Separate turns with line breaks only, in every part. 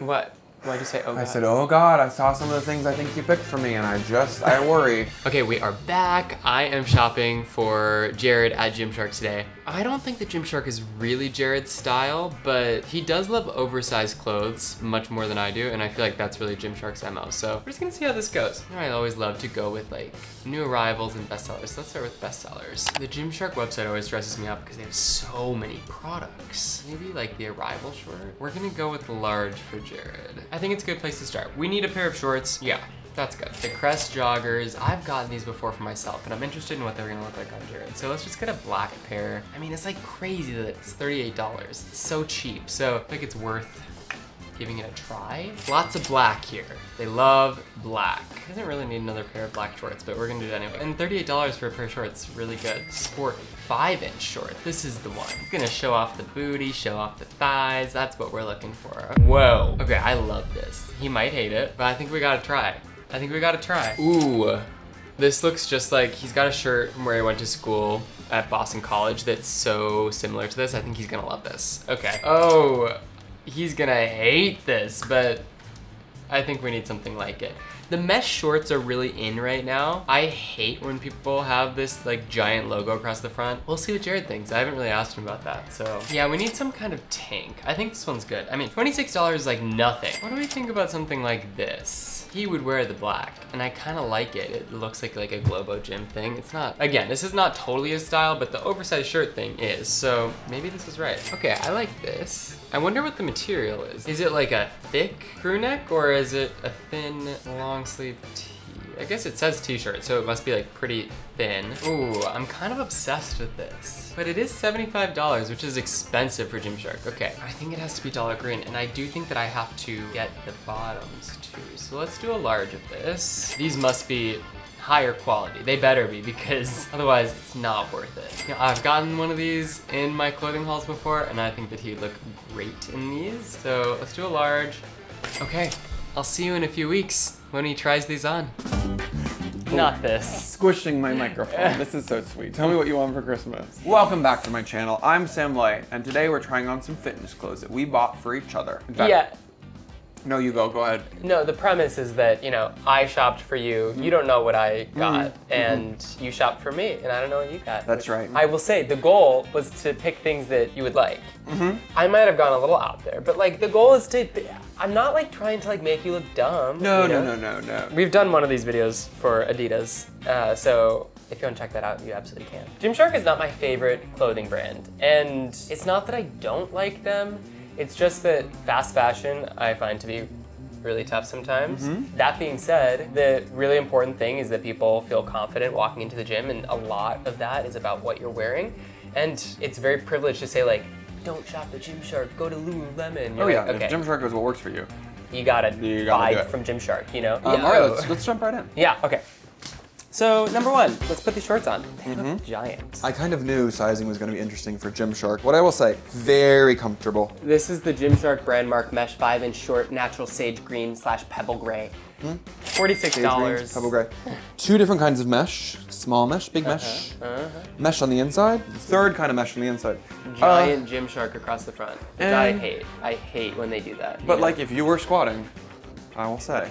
What? Why'd you say, oh
I said, oh God, I saw some of the things I think you picked for me and I just, I worry.
Okay, we are back. I am shopping for Jared at Gymshark today. I don't think that Gymshark is really Jared's style, but he does love oversized clothes much more than I do, and I feel like that's really Gymshark's MO. So we're just gonna see how this goes. I always love to go with like new arrivals and bestsellers. Let's start with bestsellers. The Gymshark website always stresses me out because they have so many products. Maybe like the arrival short. We're gonna go with large for Jared. I think it's a good place to start. We need a pair of shorts. Yeah, that's good. The Crest joggers, I've gotten these before for myself, and I'm interested in what they're gonna look like on Jared. So let's just get a black pair. I mean, it's like crazy that it's $38. It's so cheap, so I think it's worth giving it a try. Lots of black here. They love black. Doesn't really need another pair of black shorts, but we're gonna do it anyway. And $38 for a pair of shorts, really good. Sport five inch short. This is the one. Gonna show off the booty, show off the thighs. That's what we're looking for. Whoa. Okay, I love this. He might hate it, but I think we gotta try. I think we gotta try. Ooh. This looks just like he's got a shirt from where he went to school at Boston College that's so similar to this. I think he's gonna love this. Okay. Oh, he's gonna hate this, but I think we need something like it. The mesh shorts are really in right now. I hate when people have this like giant logo across the front. We'll see what Jared thinks. I haven't really asked him about that. So yeah, we need some kind of tank. I think this one's good. I mean, $26 is like nothing. What do we think about something like this? He would wear the black and I kind of like it. It looks like like a Globo Gym thing. It's not, again, this is not totally his style, but the oversized shirt thing is. So maybe this is right. Okay, I like this. I wonder what the material is. Is it like a thick crew neck or is it a thin long sleeve tee? I guess it says t-shirt, so it must be like pretty thin. Ooh, I'm kind of obsessed with this. But it is $75, which is expensive for Gymshark. Okay, I think it has to be Dollar Green, and I do think that I have to get the bottoms too. So let's do a large of this. These must be higher quality. They better be because otherwise it's not worth it. I've gotten one of these in my clothing hauls before and I think that he'd look great in these. So let's do a large. Okay, I'll see you in a few weeks when he tries these on. Not this.
Squishing my microphone. This is so sweet. Tell me what you want for Christmas. Welcome back to my channel. I'm Sam Leicht, and today we're trying on some fitness clothes that we bought for each other. In fact,
Yeah,
No, you go. Go ahead.
no, the premise is that, you know, I shopped for you, you mm. don't know what I mm-hmm. got, mm-hmm. and you shopped for me, and I don't know what you got.
That's right.
I will say, the goal was to pick things that you would like. Mm-hmm. I might have gone a little out there, but like, the goal is to, I'm not like trying to like make you look dumb.
No,
you
no, no, no, no.
We've done one of these videos for Adidas, uh, so if you want to check that out, you absolutely can. Gymshark is not my favorite clothing brand, and it's not that I don't like them, it's just that fast fashion I find to be really tough sometimes. That being said, the really important thing is that people feel confident walking into the gym, and a lot of that is about what you're wearing. And it's very privileged to say like, don't shop at Gymshark, go to Lululemon. You're
Oh yeah,
like, okay,
if Gymshark is what works for you.
you gotta,
You gotta
buy from Gymshark, you know?
Um,
Yeah.
All right, let's, let's jump right in.
Yeah, okay. So, number one, let's put these shorts on. They
Mm-hmm.
look giant.
I kind of knew sizing was going to be interesting for Gymshark. What I will say, very comfortable.
This is the Gymshark brand mark mesh 5 inch short natural sage green slash pebble gray.
Hmm?
$46.
Pebble gray. Two different kinds of mesh. Small mesh, big mesh.
Uh-huh.
Mesh on the inside. The third kind of mesh on the inside.
Giant Gymshark across the front. Which I hate. I hate when they do that.
But
know?
like if you were squatting, I will say.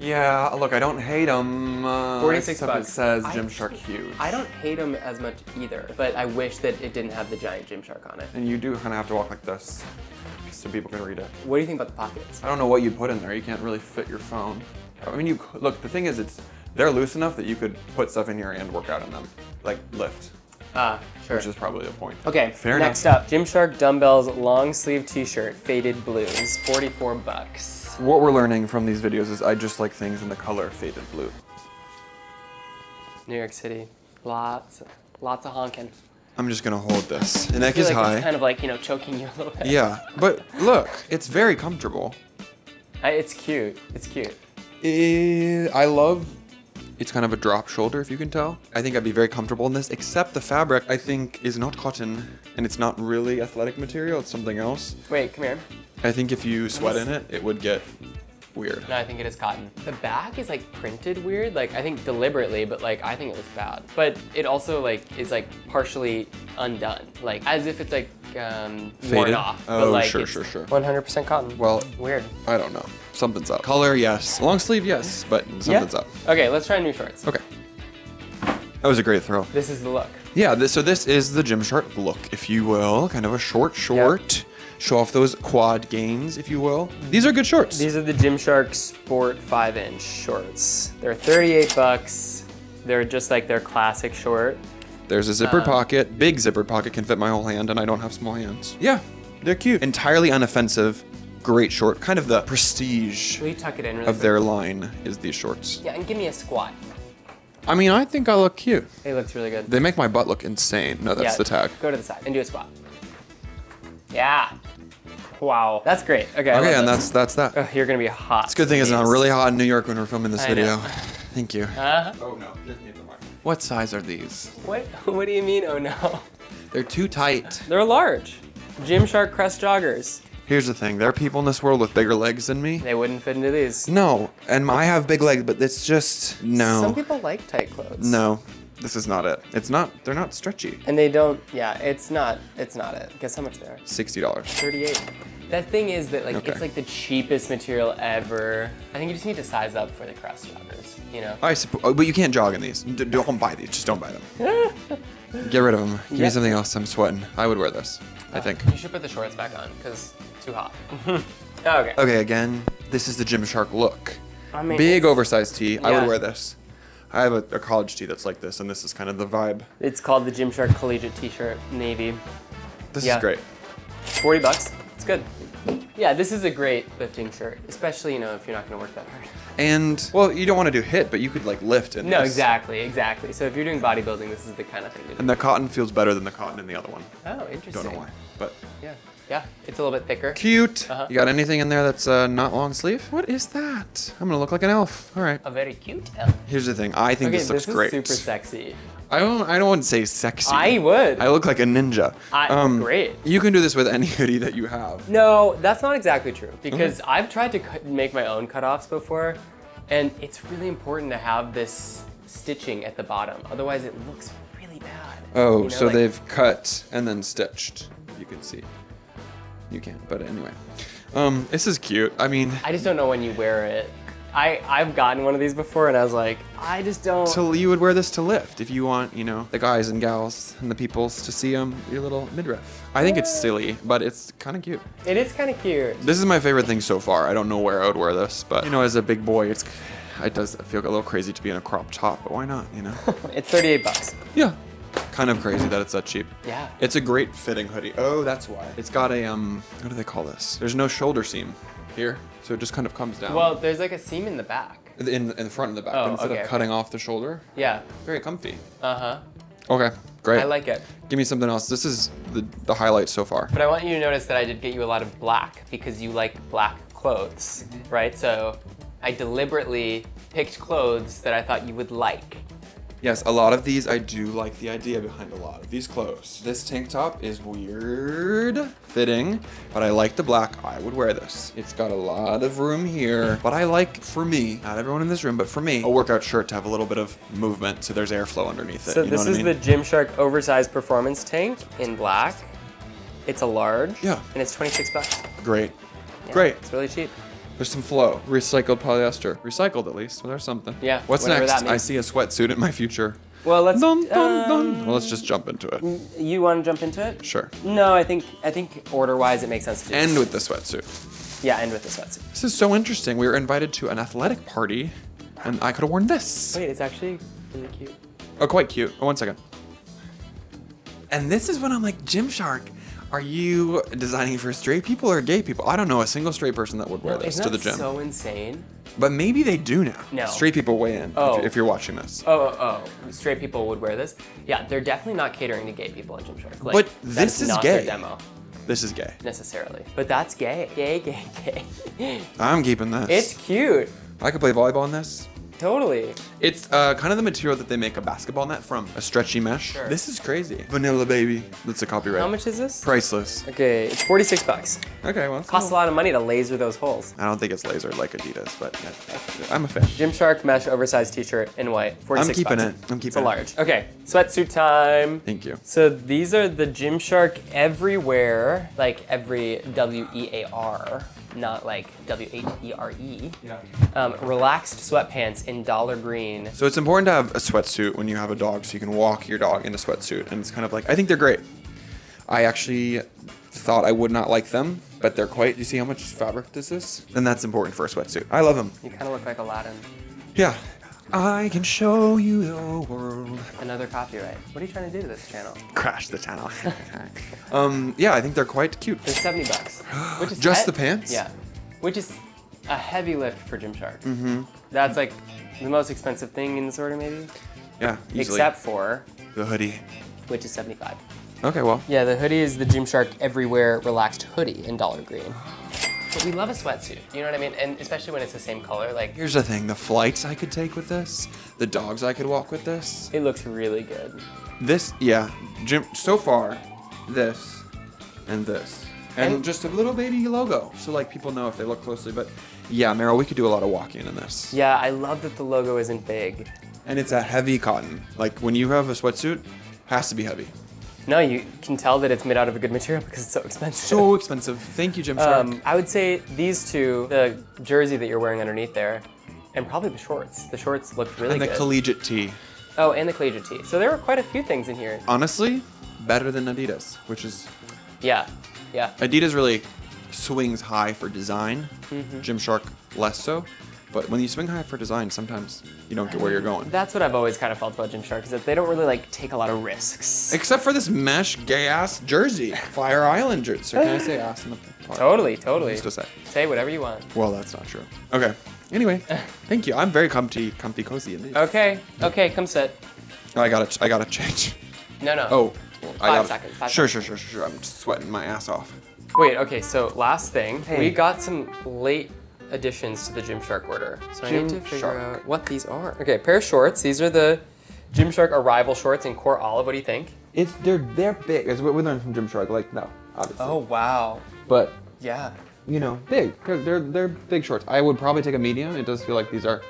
Yeah, look, I don't hate them. Uh,
46
except
bucks.
it says
I-
Gymshark huge.
I don't hate them as much either, but I wish that it didn't have the giant Gymshark on it.
And you do kind of have to walk like this so people can read it.
What do you think about the pockets?
I don't know what you put in there. You can't really fit your phone. I mean, you look. The thing is, it's they're loose enough that you could put stuff in here and work out in them, like lift,
Ah, sure.
which is probably the point.
Okay,
Fair enough.
next
enough.
up, Gymshark Dumbbells long sleeve t-shirt, faded blues, 44 bucks.
What we're learning from these videos is I just like things in the color faded blue.
New York City, lots, lots of honking.
I'm just gonna hold this. The neck is
like
high.
it's kind of like, you know, choking you a little bit.
yeah, but look, it's very comfortable.
I- It's cute, it's cute.
Eh, I love. It's kind of a drop shoulder, if you can tell. I think I'd be very comfortable in this, except the fabric I think is not cotton, and it's not really athletic material. It's something else.
Wait, come here.
I think if you sweat in it, it would get weird.
No, I think it is cotton. The back is like printed weird, like I think deliberately, but like I think it looks bad. But it also like is like partially undone, like as if it's like um, worn off.
Oh,
but like
sure, sure, sure.
100% cotton.
Well,
Weird.
I don't know. Something's up. Color, yes. Long sleeve, yes. But something's
yeah.
up.
Okay, let's try new shorts.
Okay. That was a great throw.
This is the look.
Yeah, this, so this is the Gymshark look, if you will. Kind of a short short. Show off those quad gains, if you will. These are good shorts.
These are the Gymshark Sport 5 inch shorts. They're 38 bucks. They're just like their classic short.
There's a zippered
Uh,
pocket. Big zippered pocket can fit my whole hand, and I don't have small hands. Yeah, they're cute. Entirely unoffensive. Great short. Kind of the prestige
Will you tuck it in really
of
quick?
their line is these shorts.
Yeah, and give me a squat.
I mean, I think I look cute.
It looks really good.
They make my butt look insane. No, that's
yeah,
the tag.
Go to the side and do a squat. Yeah. Wow. That's great. Okay.
Okay, and
this.
that's that's that.
Oh, you're gonna be hot.
It's a good thing it's not really hot in New York when we're filming this
I know.
video. Thank you.
Uh,
Oh no, What size are these?
what? What do you mean? Oh no.
They're too tight.
They're large. Gymshark Crest joggers.
Here's the thing: there are people in this world with bigger legs than me.
They wouldn't fit into these.
No, and I have big legs, but it's just no.
Some people like tight clothes.
No, this is not it. It's not. They're not stretchy.
And they don't. Yeah, it's not. It's not it. Guess how much they are?
Sixty dollars.
38. That thing is that like
Okay.
it's like the cheapest material ever. I think you just need to size up for the Crest joggers. You know.
I suppose, uh, but you can't jog in these. D- don't buy these. Just don't buy them. Get rid of them. Give
Yeah.
me something else. I'm sweating. I would wear this. I uh, think.
You should put the shorts back on because too hot. okay.
Okay, again, this is the Gymshark look.
I mean,
Big oversized tee. I would wear this. I have a, a college tee that's like this, and this is kind of the vibe.
It's called the Gymshark Collegiate T-shirt, navy.
This
Yeah.
is great.
40 bucks. It's good. Yeah, this is a great lifting shirt, especially you know if you're not gonna work that hard.
And well, you don't want to do HIIT, but you could like lift in
No,
this.
exactly, exactly. So if you're doing bodybuilding, this is the kind of thing to do.
And the cotton feels better than the cotton in the other one.
Oh, interesting.
Don't know why, but
Yeah, yeah. It's a little bit thicker.
cute.
Uh-huh.
You got anything in there that's uh, not long sleeve? What is that? I'm gonna look like an elf. All right.
A very cute elf.
Here's the thing. I think
Okay,
this looks
this is
great.
super sexy.
I don't. I don't want to say sexy.
I would.
I look like a ninja. Um,
I- great.
You can do this with any hoodie that you have.
No, that's not exactly true because I've tried to cut, make my own cutoffs before, and it's really important to have this stitching at the bottom. Otherwise, it looks really bad.
Oh,
You know,
so
like-
they've cut and then stitched. You can see. You can't, but anyway. Um, this is cute. I mean,
I just don't know when you wear it. I I've gotten one of these before, and I was like, I just don't.
so you would wear this to lift if you want, you know, the guys and gals and the peoples to see um your little midriff. I think it's silly, but it's kind of cute.
it is kind of cute.
This is my favorite thing so far. I don't know where I would wear this, but you know, as a big boy, it's it does feel a little crazy to be in a crop top, but why not? You know?
It's 38 bucks.
yeah. Kind of crazy that it's that cheap.
Yeah.
It's a great fitting hoodie. Oh, that's why. It's got a um. What do they call this? There's no shoulder seam here, so it just kind of comes down.
Well, there's like a seam in the back.
in in the front and the back,
Oh,
but instead
okay,
of
okay.
cutting off the shoulder,
Yeah.
very comfy.
Uh huh.
Okay, great.
I like it.
Give me something else. This is the the highlight so far.
But I want you to notice that I did get you a lot of black because you like black clothes, right? So I deliberately picked clothes that I thought you would like.
Yes, a lot of these I do like the idea behind a lot of these clothes. This tank top is weird fitting, but I like the black. I would wear this. It's got a lot of room here, but I like, for me, not everyone in this room, but for me, a workout shirt to have a little bit of movement so there's airflow underneath it.
So
you
this is
I mean?
the Gymshark oversized performance tank in black. It's a large.
Yeah.
And it's 26 bucks.
Great.
Yeah,
Great.
It's really cheap.
There's some flow. Recycled polyester. Recycled at least. Well, there's something.
Yeah,
What's next? I see a sweatsuit in my future.
Well, let's.
Dun, dun, dun.
um,
Well, let's just jump into it.
You want to jump into it?
Sure.
No, I think I think order-wise it makes sense to do.
End with the sweatsuit.
yeah, end with the sweatsuit.
This is so interesting. We were invited to an athletic party, and I could have worn this.
Wait, it's actually really cute.
Oh, quite cute. Oh, one second. And this is when I'm like, Gymshark, are you designing for straight people or gay people? I don't know a single straight person that would wear
No,
this to the gym.
so insane?
but maybe they do now.
No.
Straight people weigh in if-
Oh.
if, you're watching this.
Oh, oh, oh, straight people would wear this. Yeah, they're definitely not catering to gay people at Gymshark. Like,
But this is gay.
Demo
This is gay.
necessarily, but that's gay. Gay, gay, gay.
I'm keeping this.
it's cute.
I could play volleyball in this.
Totally.
It's uh, kind of the material that they make a basketball net from, a stretchy mesh.
Sure.
This is crazy. Vanilla baby. That's a copyright.
How much is this?
Priceless.
Okay, it's 46 bucks.
Okay, well, it's
Costs a lot of money to laser those holes.
I don't think it's laser like Adidas, but I'm a fan.
Gymshark mesh oversized t-shirt in white. 46
I'm keeping
bucks.
it. I'm keeping
It's
keeping
a
it.
large. Okay, sweatsuit time.
Thank you.
So these are the Gymshark everywhere, like every W E A R, not like W H E R E.
Yeah.
Um, relaxed sweatpants in dollar green.
So it's important to have a sweatsuit when you have a dog so you can walk your dog in a sweatsuit. And it's kind of like, I think they're great. I actually thought I would not like them, but they're quite, you see how much fabric this is? And that's important for a sweatsuit. I love them.
You kind of look like Aladdin.
Yeah. I can show you the world.
Another copyright. What are you trying to do to this channel?
Crash the channel. um, yeah, I think they're quite cute.
They're 70 bucks. Which is
Just the pants?
Yeah. Which is a heavy lift for Gymshark. Mm-hmm. That's like the most expensive thing in this order, maybe?
Yeah, easily.
Except for,
the hoodie.
which is 75.
Okay, well,
Yeah, the hoodie is the Gymshark Everywhere Relaxed Hoodie in dollar green. But we love a sweatsuit, you know what I mean? And especially when it's the same color, like,
here's the thing the flights I could take with this, the dogs I could walk with this.
it looks really good.
This, yeah, Jim, so far, this and this. And,
And-
just a little baby logo, so like people know if they look closely. But yeah, Meryl, we could do a lot of walking in this.
Yeah, I love that the logo isn't big.
And it's a heavy cotton. Like when you have a sweatsuit, has to be heavy.
No, you can tell that it's made out of a good material because it's so expensive.
So expensive. Thank you, Jim
Um, I would say these two, the jersey that you're wearing underneath there, and probably the shorts. The shorts looked really good.
and the
good.
collegiate tee.
oh, and the collegiate tee. So there were quite a few things in here.
Honestly, better than Adidas, which is
Yeah, yeah.
Adidas really swings high for design.
Mm-hmm.
Gymshark less so. But when you swing high for design, sometimes you don't get where you're going.
That's what I've always kind of felt about Gymshark is that they don't really like take a lot of risks.
Except for this mesh gay ass jersey, Fire Island jersey. Can I say ass in the pod?
Totally, totally.
Used to say.
Say whatever you want.
Well, that's not true. Okay. Anyway, thank you. I'm very comfy, comfy, cozy in these.
Okay, okay, come sit.
Oh, I gotta, I gotta change.
No, no.
Oh, I
Five
gotta,
seconds, five
sure, sure, sure, sure, sure. I'm sweating my ass off.
Wait, okay, so last thing.
Hey.
We got some late additions to the Gymshark order. So I need to figure
Gymshark.
out what these are. Okay, pair of shorts. These are the Gymshark Arrival shorts in Core Olive. What do you think?
It's they're they're big. As we learned from Gymshark. Like no, obviously.
Oh, wow.
But
Yeah.
you know, big. They're, they're they're big shorts. I would probably take a medium. It does feel like these are,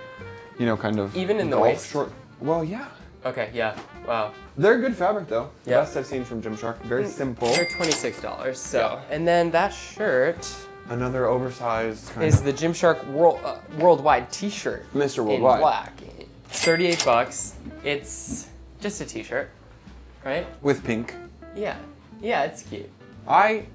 you know, kind of
Even in the
golf
waist?
short. Well, yeah.
Okay, yeah. Wow.
They're good fabric though. The
Yeah.
Best I've seen from Gymshark. Very mm. simple.
They're $26, so.
Yeah.
And then that shirt
Another oversized kind
is
of.
the Gymshark World, uh, Worldwide t-shirt.
Mr. Worldwide.
In black. It's 38 bucks. It's just a t-shirt, right?
with pink.
Yeah. Yeah, it's cute.
I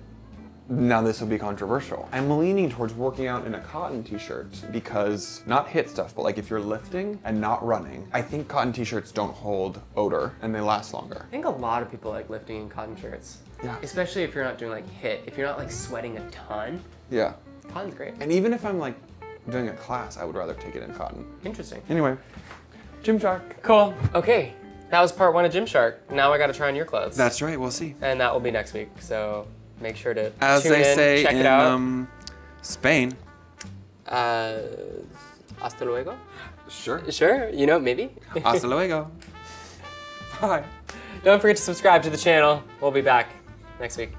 now this will be controversial. I'm leaning towards working out in a cotton t-shirt because not HIIT stuff, but like if you're lifting and not running, I think cotton t-shirts don't hold odor and they last longer.
I think a lot of people like lifting in cotton shirts.
Yeah.
Especially if you're not doing like HIIT. If you're not like sweating a ton,
Yeah.
cotton's great.
And even if I'm like doing a class, I would rather take it in cotton.
Interesting.
Anyway, Gymshark.
Cool. Okay. That was part one of Gymshark. Now I gotta try on your clothes.
That's right. We'll see.
and that will be next week. So make sure to
As
tune
they
in,
say
check
in
it out.
um, Spain.
uh, hasta luego.
Sure.
Sure. You know, maybe.
Hasta luego. Bye.
Don't forget to subscribe to the channel. We'll be back next week.